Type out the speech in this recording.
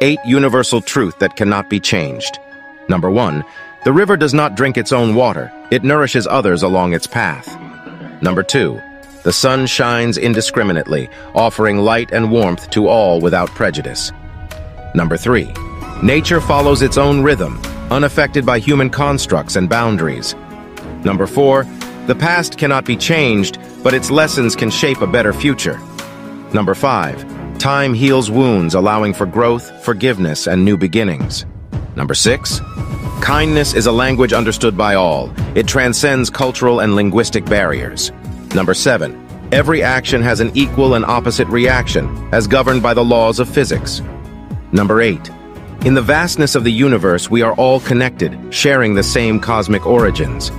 eight universal truth that cannot be changed. Number one, the river does not drink its own water. It nourishes others along its path. Number two, the sun shines indiscriminately, offering light and warmth to all without prejudice. Number three, nature follows its own rhythm, unaffected by human constructs and boundaries. Number four, the past cannot be changed, but its lessons can shape a better future. Number five, time heals wounds, allowing for growth, forgiveness, and new beginnings. Number six, kindness is a language understood by all. It transcends cultural and linguistic barriers. Number seven, every action has an equal and opposite reaction, as governed by the laws of physics. Number eight, in the vastness of the universe, we are all connected, sharing the same cosmic origins.